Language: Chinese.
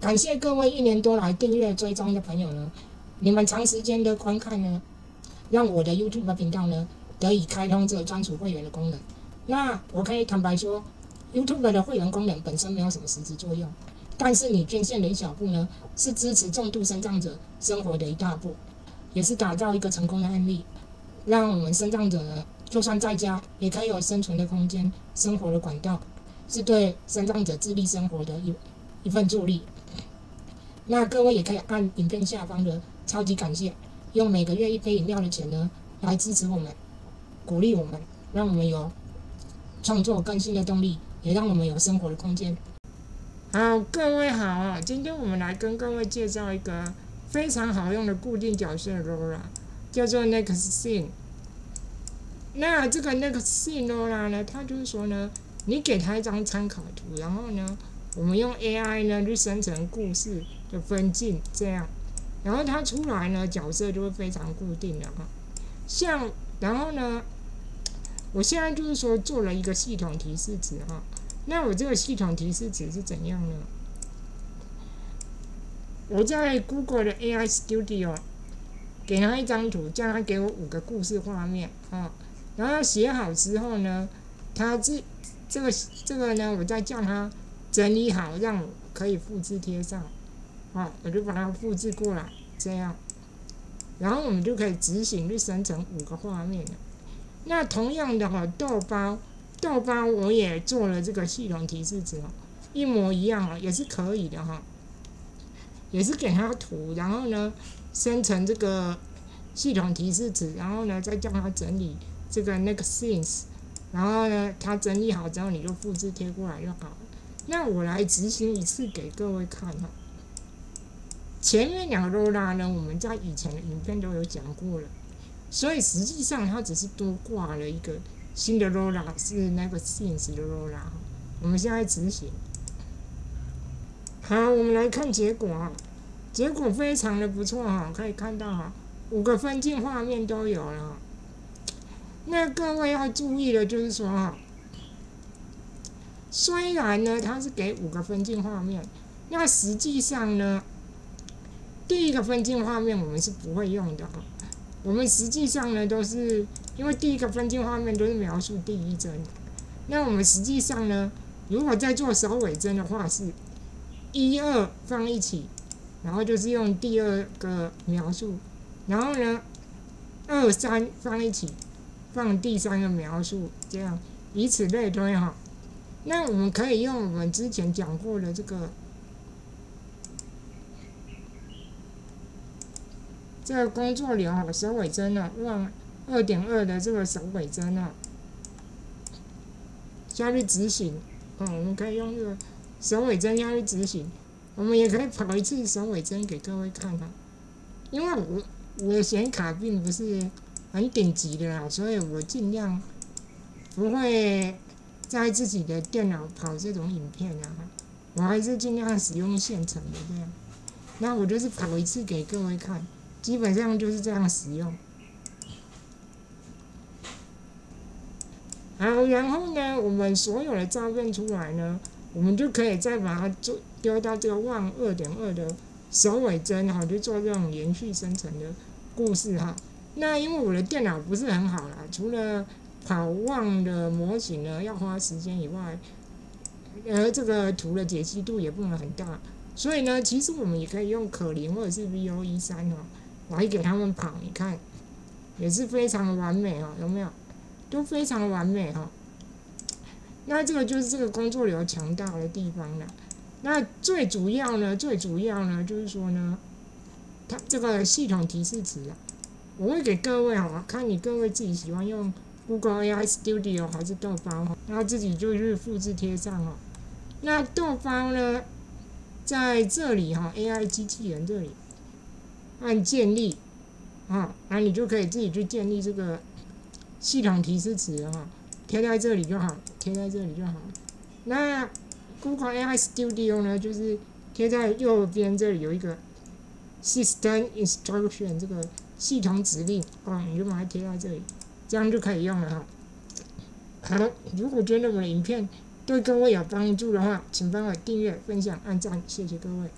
感谢各位一年多来订阅追踪的朋友呢，你们长时间的观看呢，让我的 YouTube 频道呢得以开通这个专属会员的功能。那我可以坦白说，YouTube 的会员功能本身没有什么实质作用，但是你捐献的一小步呢，是支持重度生障者生活的一大步，也是打造一个成功的案例，让我们生障者呢，就算在家也可以有生存的空间、生活的管道，是对生障者自立生活的一一份助力。那各位也可以按影片下方的超级感谢，用每个月一杯饮料的钱呢，来支持我们，鼓励我们，让我们有创作更新的动力，也让我们有生活的空间。好，各位好啊！今天我们来跟各位介绍一个非常好用的固定角色 lora 叫做 Next Scene。那这个 Next Scene Lola 呢，它就是说呢，你给他一张参考图，然后呢，我们用 AI 呢去生成故事。的分镜这样，然后它出来呢，角色就会非常固定的哈。像，然后呢，我现在就是说做了一个系统提示值哈。那我这个系统提示值是怎样呢？我在 Google 的 AI Studio 给他一张图，叫他给我五个故事画面啊。然后写好之后呢，他这这个这个呢，我再叫他整理好，让可以复制贴上。好，我就把它复制过来，这样，然后我们就可以执行去生成五个画面了。那同样的哈，豆包，豆包我也做了这个系统提示值哦，一模一样啊，也是可以的哈，也是给它图，然后呢，生成这个系统提示值，然后呢，再叫它整理这个那个 scenes，然后呢，它整理好之后，你就复制贴过来就好了。那我来执行一次给各位看哈。前面两个 Lola 呢，我们在以前的影片都有讲过了，所以实际上它只是多挂了一个新的 Lola，是那个现实的 Lola。我们现在执行，好，我们来看结果哈，结果非常的不错哈，可以看到哈，五个分镜画面都有了。那各位要注意的就是说哈，虽然呢它是给五个分镜画面，那实际上呢。第一个分镜画面我们是不会用的啊，我们实际上呢都是因为第一个分镜画面都是描述第一帧，那我们实际上呢，如果在做首尾帧的话是，一二放一起，然后就是用第二个描述，然后呢，二三放一起，放第三个描述，这样以此类推哈。那我们可以用我们之前讲过的这个。这个工作流啊，首尾针啊，往二点二的这个首尾针啊，下去执行。哦，我们可以用这个首尾针下去执行。我们也可以跑一次首尾针给各位看看。因为我我的显卡并不是很顶级的啦，所以我尽量不会在自己的电脑跑这种影片啊。我还是尽量使用现成的这样。那我就是跑一次给各位看。基本上就是这样使用。好，然后呢，我们所有的照片出来呢，我们就可以再把它做丢到这个万二点二的首尾针哈，就做这种延续生成的故事哈。那因为我的电脑不是很好啦，除了跑旺的模型呢要花时间以外，而这个图的解析度也不能很大，所以呢，其实我们也可以用可灵或者是 VO 一三哦。来给他们跑，你看，也是非常完美哦，有没有？都非常完美哈。那这个就是这个工作流强大的地方了。那最主要呢，最主要呢，就是说呢，它这个系统提示词啊，我会给各位哈，看你各位自己喜欢用 Google AI Studio 还是豆包哈，然后自己就是复制贴上哈。那豆包呢，在这里哈，AI 机器人这里。按建立，啊，那你就可以自己去建立这个系统提示词哈，贴在这里就好，贴在这里就好。那 Google AI Studio 呢，就是贴在右边这里有一个 System Instruction 这个系统指令，啊，你就把它贴在这里，这样就可以用了哈。好了，如果觉得我的影片对各位有帮助的话，请帮我订阅、分享、按赞，谢谢各位。